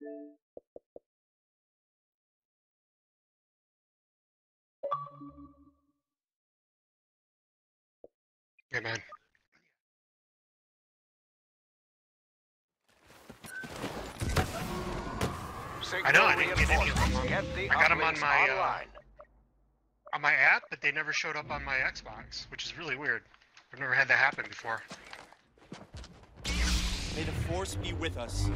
Hey man. I know, I didn't get any of them on- Get the I got 'em on my, uh, on my app, but they never showed up on my Xbox, which is really weird. I've never had that happen before. May the force be with us.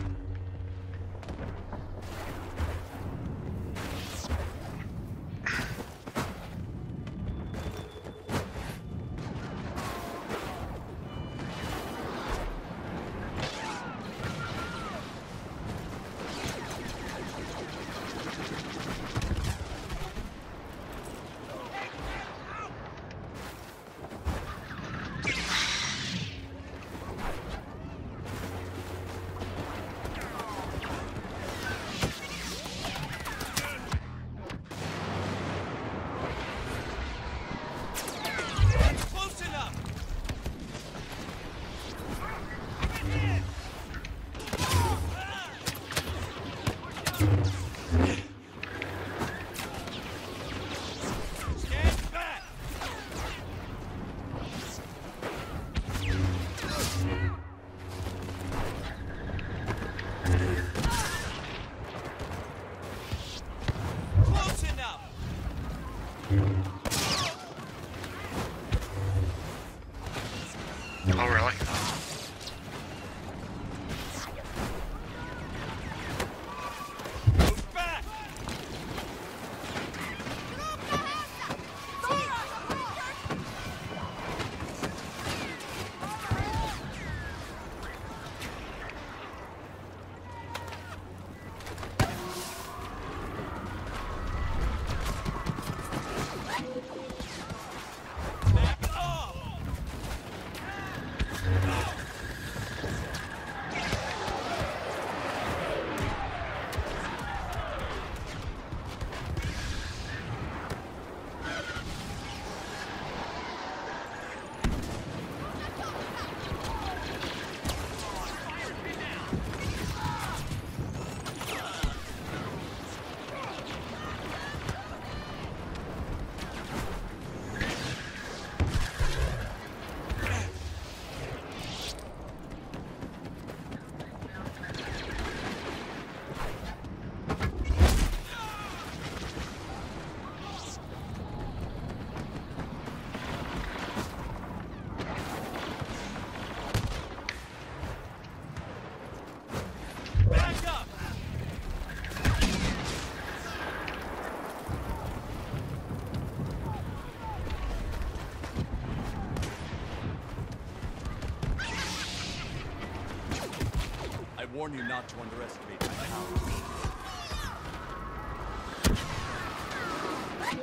I warn you not to underestimate my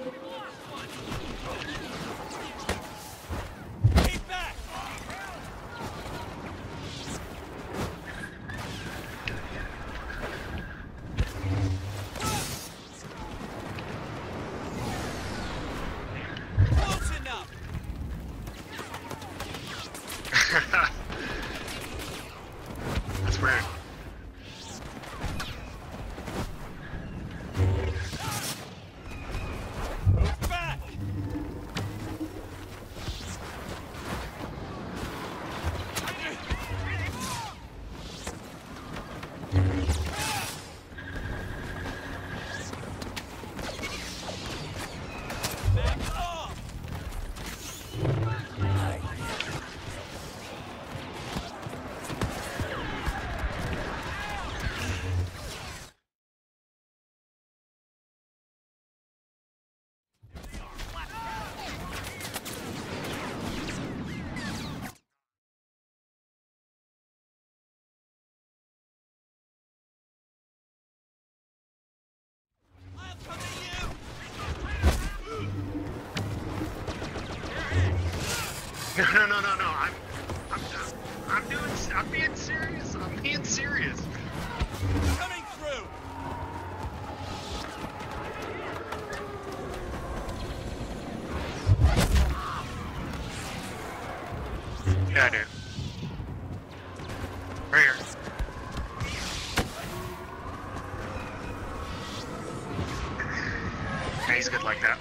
powers. No, no, no, no, no. I'm, I'm, I'm doing. I'm being serious. I'm being serious. Coming through. Yeah, dude. Right here. He's good like that.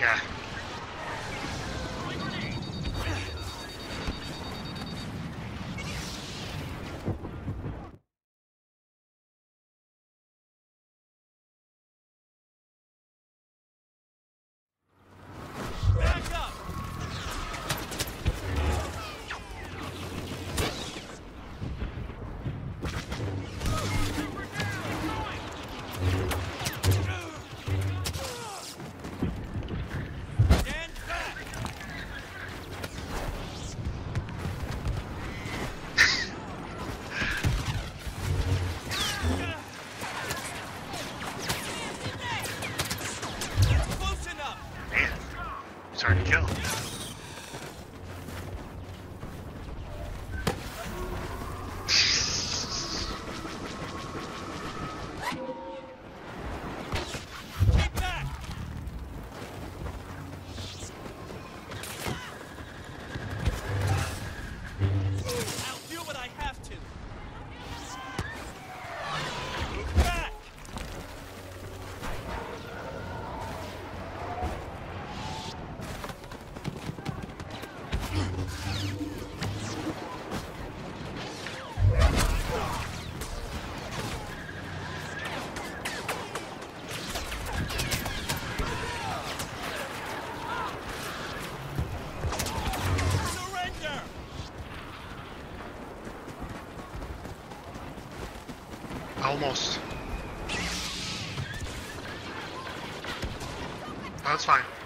Yeah. almost. That's fine.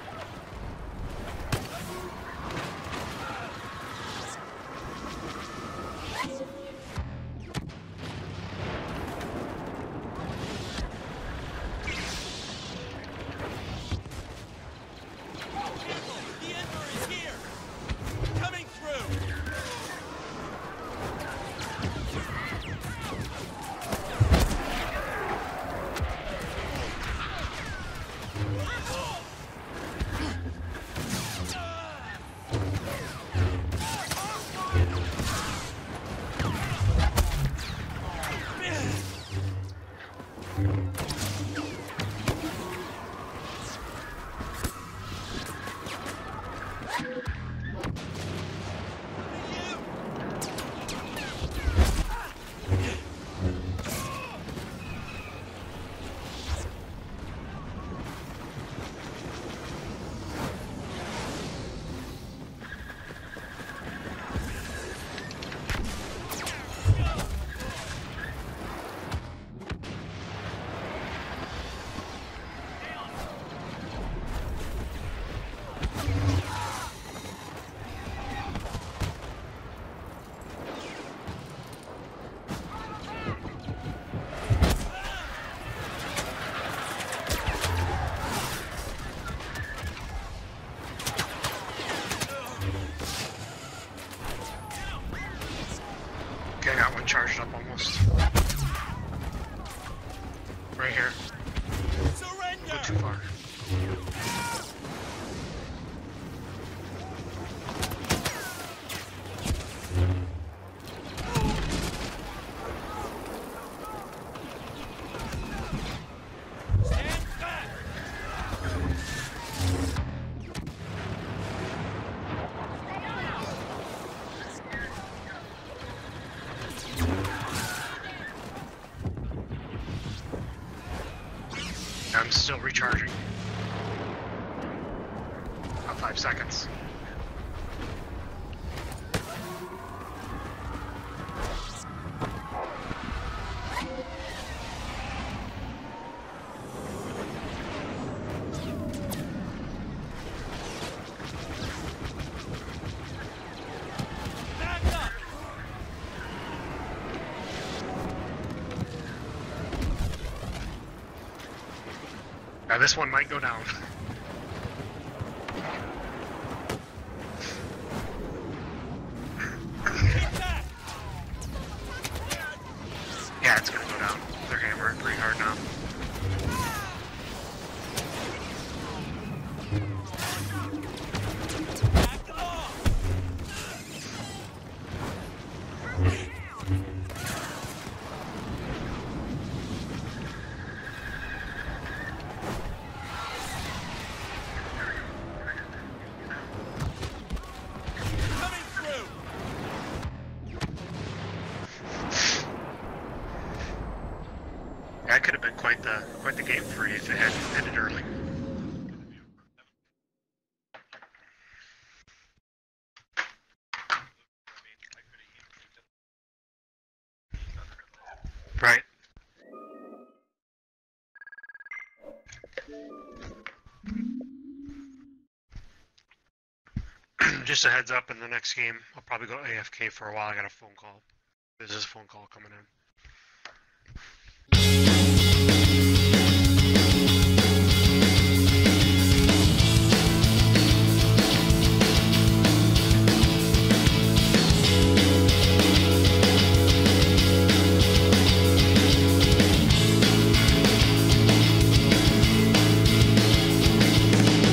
I'm still recharging. About five seconds. Now this one might go down. yeah, it's good. Early. Right. Just a heads up in the next game, I'll probably go AFK for a while. I got a phone call. A phone call coming in.